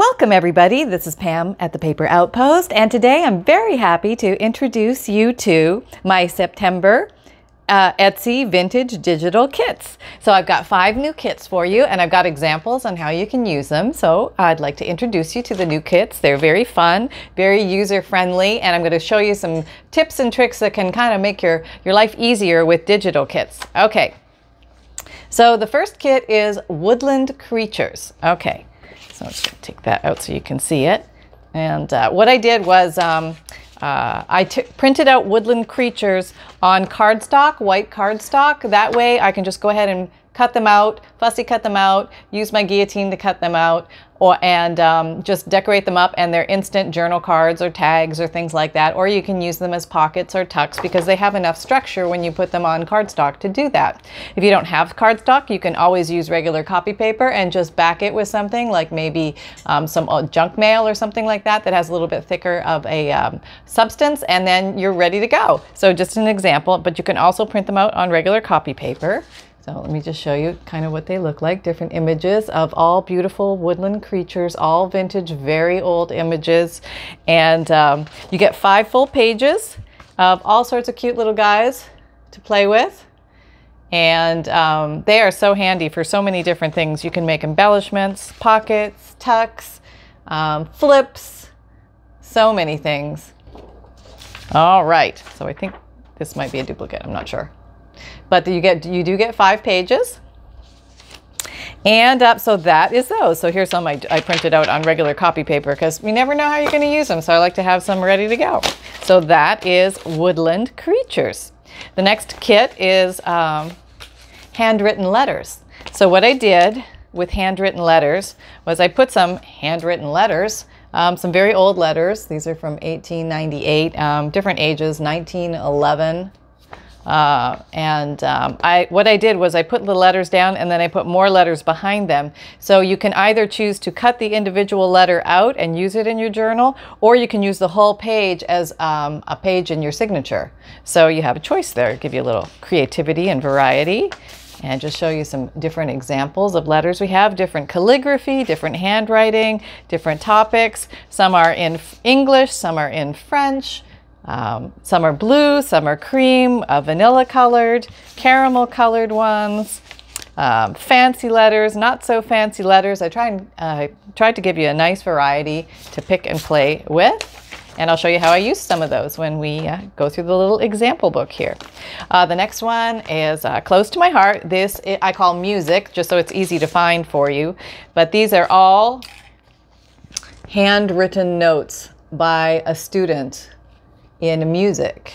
Welcome, everybody. This is Pam at the Paper Outpost, and today I'm very happy to introduce you to my September uh, Etsy vintage digital kits. So I've got five new kits for you, and I've got examples on how you can use them. So I'd like to introduce you to the new kits. They're very fun, very user friendly, and I'm going to show you some tips and tricks that can kind of make your, your life easier with digital kits. Okay. So the first kit is Woodland Creatures. Okay. So I'm just to take that out so you can see it. And uh, what I did was um, uh, I printed out woodland creatures on cardstock, white cardstock. That way I can just go ahead and cut them out, fussy cut them out, use my guillotine to cut them out, or and um, just decorate them up and they're instant journal cards or tags or things like that. Or you can use them as pockets or tucks because they have enough structure when you put them on cardstock to do that. If you don't have cardstock, you can always use regular copy paper and just back it with something like maybe um, some junk mail or something like that that has a little bit thicker of a um, substance and then you're ready to go. So just an example, but you can also print them out on regular copy paper. So let me just show you kind of what they look like. Different images of all beautiful woodland creatures, all vintage, very old images. And um, you get five full pages of all sorts of cute little guys to play with. And um, they are so handy for so many different things. You can make embellishments, pockets, tucks, um, flips, so many things. All right, so I think this might be a duplicate, I'm not sure. But you get you do get five pages. And uh, so that is those. So here's some I, I printed out on regular copy paper because we never know how you're going to use them. So I like to have some ready to go. So that is Woodland Creatures. The next kit is um, handwritten letters. So what I did with handwritten letters was I put some handwritten letters, um, some very old letters. These are from 1898, um, different ages, 1911, uh, and um, I, what I did was I put the letters down and then I put more letters behind them. So you can either choose to cut the individual letter out and use it in your journal, or you can use the whole page as um, a page in your signature. So you have a choice there, give you a little creativity and variety. And just show you some different examples of letters we have, different calligraphy, different handwriting, different topics. Some are in English, some are in French, um, some are blue, some are cream, uh, vanilla colored, caramel colored ones, um, fancy letters, not so fancy letters. I try and, uh, tried to give you a nice variety to pick and play with. And I'll show you how I use some of those when we uh, go through the little example book here. Uh, the next one is uh, close to my heart. This I call music, just so it's easy to find for you. But these are all handwritten notes by a student in music.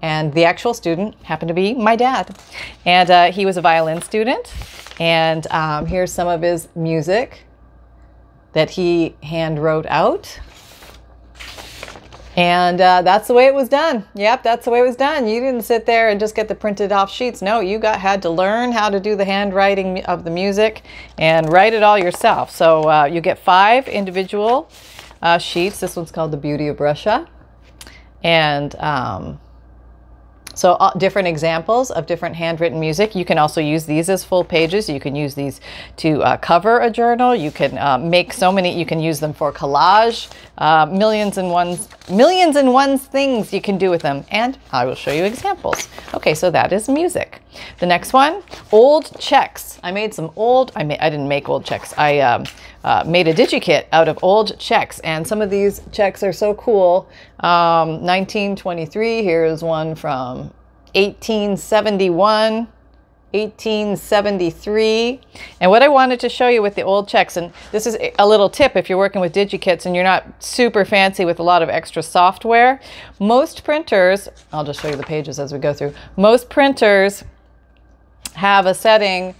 And the actual student happened to be my dad. And uh, he was a violin student. And um, here's some of his music that he hand wrote out. And uh, that's the way it was done. Yep, that's the way it was done. You didn't sit there and just get the printed off sheets. No, you got had to learn how to do the handwriting of the music and write it all yourself. So uh, you get five individual uh, sheets. This one's called The Beauty of Russia. And um, so uh, different examples of different handwritten music. You can also use these as full pages. You can use these to uh, cover a journal. You can uh, make so many, you can use them for collage. Uh, millions and ones, millions and ones things you can do with them. And I will show you examples. Okay, so that is music. The next one, old checks. I made some old, I, made, I didn't make old checks. I um, uh, made a DigiKit out of old checks. And some of these checks are so cool. Um, 1923, here's one from 1871. 1873. And what I wanted to show you with the old checks, and this is a little tip if you're working with DigiKits and you're not super fancy with a lot of extra software, most printers, I'll just show you the pages as we go through, most printers have a setting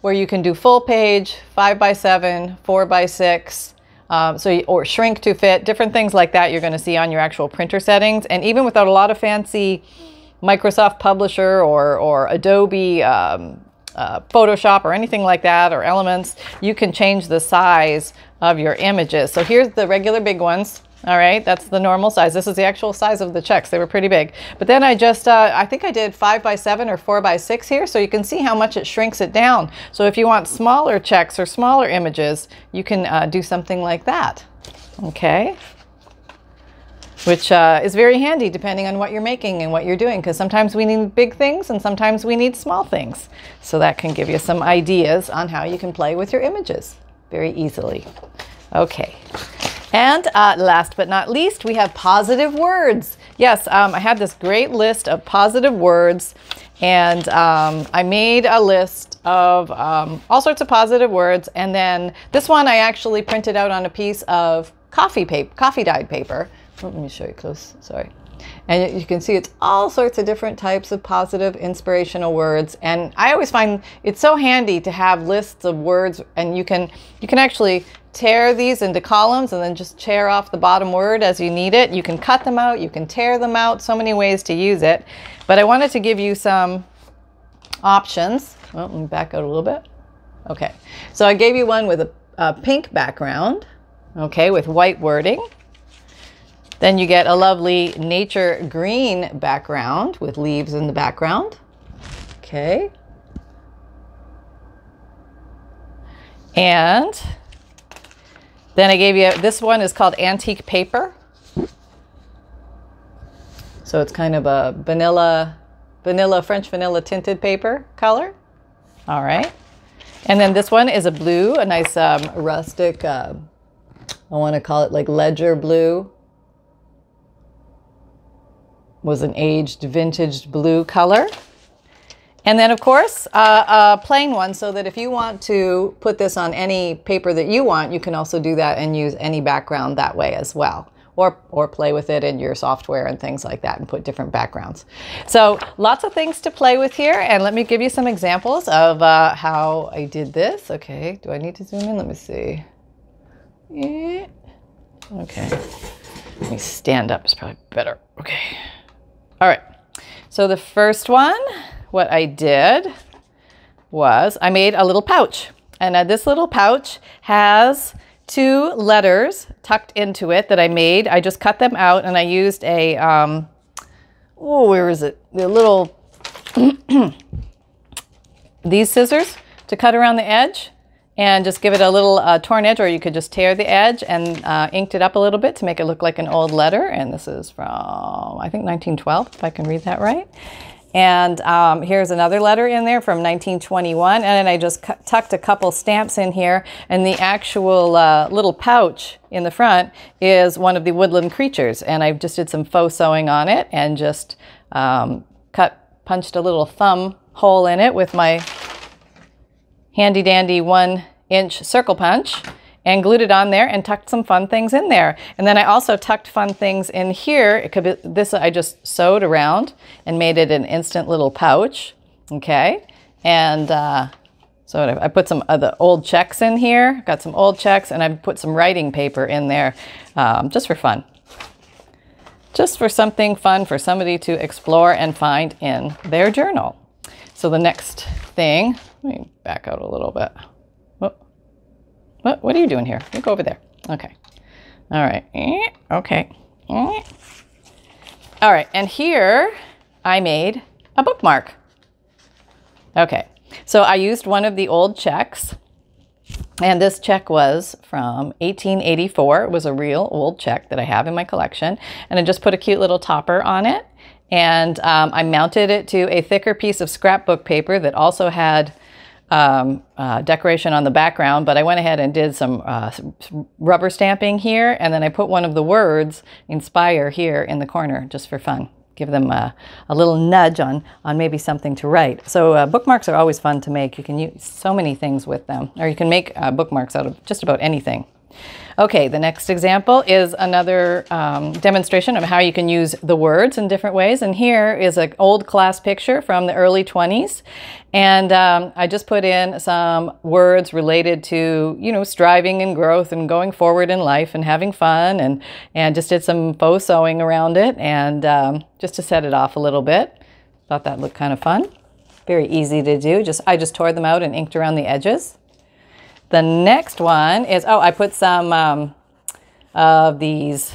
where you can do full page, five by seven, four by six, um, so or shrink to fit, different things like that you're going to see on your actual printer settings. And even without a lot of fancy Microsoft Publisher or, or Adobe um, uh, Photoshop or anything like that or Elements, you can change the size of your images. So here's the regular big ones. All right, that's the normal size. This is the actual size of the checks. They were pretty big. But then I just, uh, I think I did five by seven or four by six here. So you can see how much it shrinks it down. So if you want smaller checks or smaller images, you can uh, do something like that. Okay. Which uh, is very handy depending on what you're making and what you're doing. Because sometimes we need big things and sometimes we need small things. So that can give you some ideas on how you can play with your images very easily. Okay. And uh, last but not least, we have positive words. Yes, um, I had this great list of positive words, and um, I made a list of um, all sorts of positive words. And then this one I actually printed out on a piece of coffee paper, coffee dyed paper. Oh, let me show you close. Sorry. And you can see it's all sorts of different types of positive inspirational words. And I always find it's so handy to have lists of words and you can you can actually tear these into columns and then just tear off the bottom word as you need it. You can cut them out, you can tear them out, so many ways to use it. But I wanted to give you some options. Well, let me back out a little bit. Okay, so I gave you one with a, a pink background, okay, with white wording. Then you get a lovely nature green background with leaves in the background. Okay. And then I gave you, this one is called Antique Paper. So it's kind of a vanilla, vanilla, French vanilla tinted paper color. All right. And then this one is a blue, a nice um, rustic, uh, I want to call it like ledger blue was an aged vintage blue color. And then of course, uh, a plain one so that if you want to put this on any paper that you want, you can also do that and use any background that way as well. Or, or play with it in your software and things like that and put different backgrounds. So lots of things to play with here. And let me give you some examples of uh, how I did this. Okay, do I need to zoom in? Let me see. Okay, let me stand up, it's probably better. Okay. All right, so the first one, what I did was I made a little pouch. And uh, this little pouch has two letters tucked into it that I made. I just cut them out and I used a, um, oh, where is it? The little, these scissors to cut around the edge and just give it a little uh, torn edge or you could just tear the edge and uh, inked it up a little bit to make it look like an old letter. And this is from, I think 1912, if I can read that right. And um, here's another letter in there from 1921. And then I just tucked a couple stamps in here. And the actual uh, little pouch in the front is one of the woodland creatures. And I just did some faux sewing on it and just um, cut, punched a little thumb hole in it with my handy dandy one inch circle punch and glued it on there and tucked some fun things in there. And then I also tucked fun things in here. It could be, this I just sewed around and made it an instant little pouch. Okay. And uh, so I put some of the old checks in here, got some old checks, and I put some writing paper in there um, just for fun. Just for something fun for somebody to explore and find in their journal. So the next thing let me back out a little bit. What? What, what are you doing here? You go over there. Okay. All right. Okay. All right. And here I made a bookmark. Okay. So I used one of the old checks. And this check was from 1884. It was a real old check that I have in my collection. And I just put a cute little topper on it. And um, I mounted it to a thicker piece of scrapbook paper that also had um, uh, decoration on the background, but I went ahead and did some, uh, rubber stamping here, and then I put one of the words, inspire, here in the corner just for fun. Give them a, a little nudge on, on maybe something to write. So uh, bookmarks are always fun to make. You can use so many things with them, or you can make uh, bookmarks out of just about anything. Okay, the next example is another um, demonstration of how you can use the words in different ways. And here is an old class picture from the early 20s. And um, I just put in some words related to, you know, striving and growth and going forward in life and having fun and, and just did some faux sewing around it and um, just to set it off a little bit. Thought that looked kind of fun. Very easy to do. Just I just tore them out and inked around the edges. The next one is, oh, I put some um, of these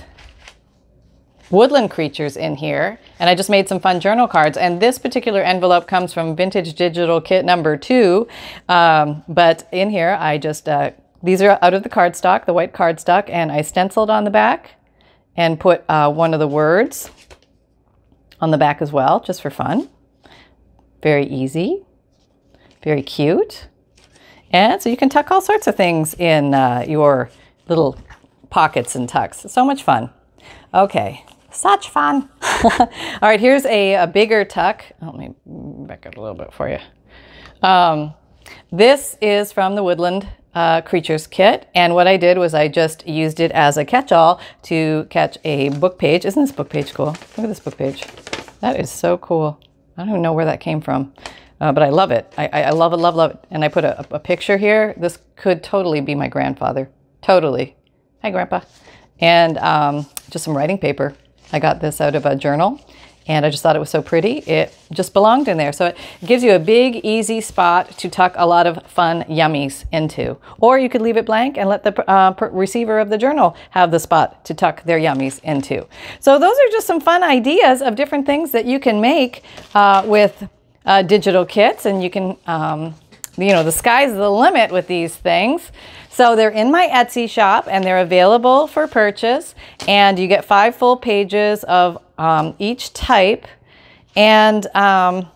woodland creatures in here and I just made some fun journal cards. And this particular envelope comes from vintage digital kit number two. Um, but in here I just uh, these are out of the cardstock the white cardstock and I stenciled on the back and put uh, one of the words on the back as well just for fun. Very easy. Very cute and so you can tuck all sorts of things in uh, your little pockets and tucks so much fun okay such fun. All right, here's a, a bigger tuck. Let me back up a little bit for you. Um, this is from the Woodland uh, Creatures kit. And what I did was I just used it as a catch-all to catch a book page. Isn't this book page cool? Look at this book page. That is so cool. I don't even know where that came from. Uh, but I love it. I, I, love it, love, love it. And I put a, a picture here. This could totally be my grandfather. Totally. Hi, Grandpa. And um, just some writing paper. I got this out of a journal and I just thought it was so pretty. It just belonged in there. So it gives you a big, easy spot to tuck a lot of fun yummies into. Or you could leave it blank and let the uh, receiver of the journal have the spot to tuck their yummies into. So those are just some fun ideas of different things that you can make uh, with uh, digital kits and you can um, you know, the sky's the limit with these things. So they're in my Etsy shop and they're available for purchase. And you get five full pages of um, each type. And um,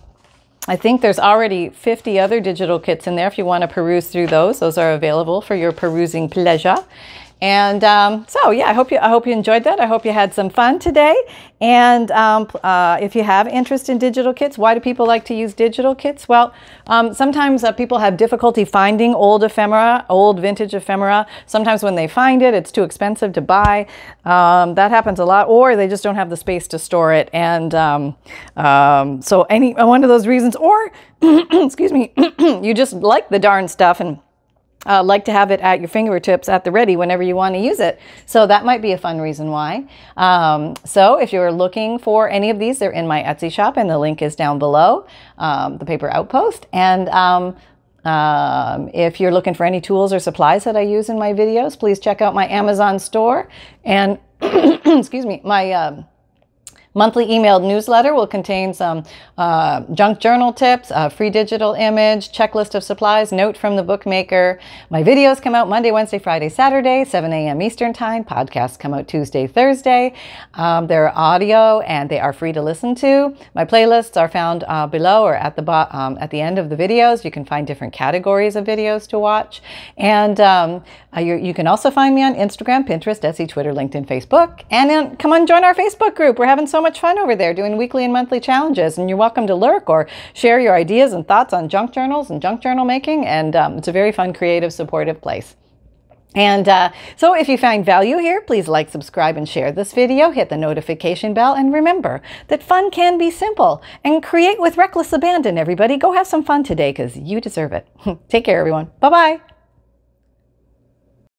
I think there's already 50 other digital kits in there if you want to peruse through those. Those are available for your perusing pleasure. And um, so, yeah, I hope you I hope you enjoyed that. I hope you had some fun today. And um, uh, if you have interest in digital kits, why do people like to use digital kits? Well, um, sometimes uh, people have difficulty finding old ephemera, old vintage ephemera. Sometimes when they find it, it's too expensive to buy. Um, that happens a lot, or they just don't have the space to store it. And um, um, so, any one of those reasons, or excuse me, you just like the darn stuff and uh, like to have it at your fingertips at the ready whenever you want to use it. So that might be a fun reason why. Um, so if you're looking for any of these, they're in my Etsy shop and the link is down below, um, the paper outpost. And um, um if you're looking for any tools or supplies that I use in my videos, please check out my Amazon store and excuse me, my um, Monthly emailed newsletter will contain some uh, junk journal tips, a free digital image, checklist of supplies, note from the bookmaker. My videos come out Monday, Wednesday, Friday, Saturday, 7 a.m. Eastern Time. Podcasts come out Tuesday, Thursday. Um, they're audio and they are free to listen to. My playlists are found uh, below or at the um, at the end of the videos. You can find different categories of videos to watch. And um, uh, you can also find me on Instagram, Pinterest, Etsy, Twitter, LinkedIn, Facebook. And then come on, join our Facebook group. We're having so much fun over there doing weekly and monthly challenges. And you're welcome to lurk or share your ideas and thoughts on junk journals and junk journal making. And um, it's a very fun, creative, supportive place. And uh, so if you find value here, please like, subscribe, and share this video. Hit the notification bell. And remember that fun can be simple. And create with reckless abandon, everybody. Go have some fun today because you deserve it. Take care, everyone. Bye-bye.